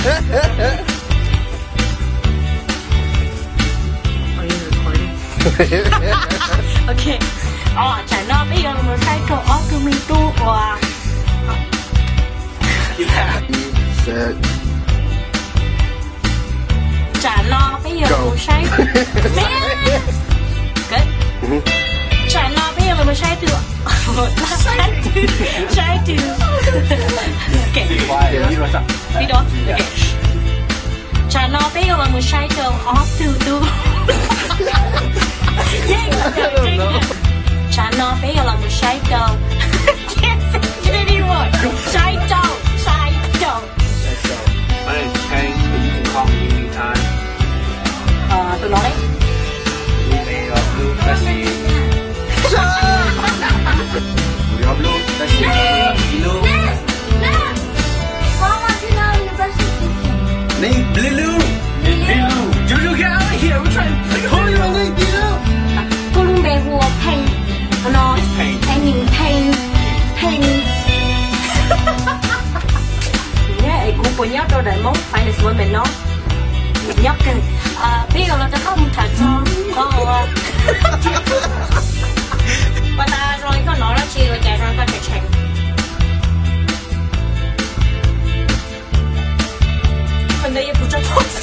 Are you recording? okay. Oh, trả nó bây giờ mình sai trộn ốc cho mi tu hòa. Set. Trả nó bây giờ một sai. try to. Try to. okay. Speed off. Okay. Channel nó bây giờ mọi try to off to do. Chả nó bây giờ mọi người try to Name Lilu. Lilu. Jojo get out of here. We're trying to play holy roll with you. Cô luôn bè hùa pain. Nó pain. Pain. Pain. Pain. Nhớ ấy cũng của nhóc đâu để mong phải để xuống bên nó. Nhóc kìa. Biết là nó không thật. Oh. Oops.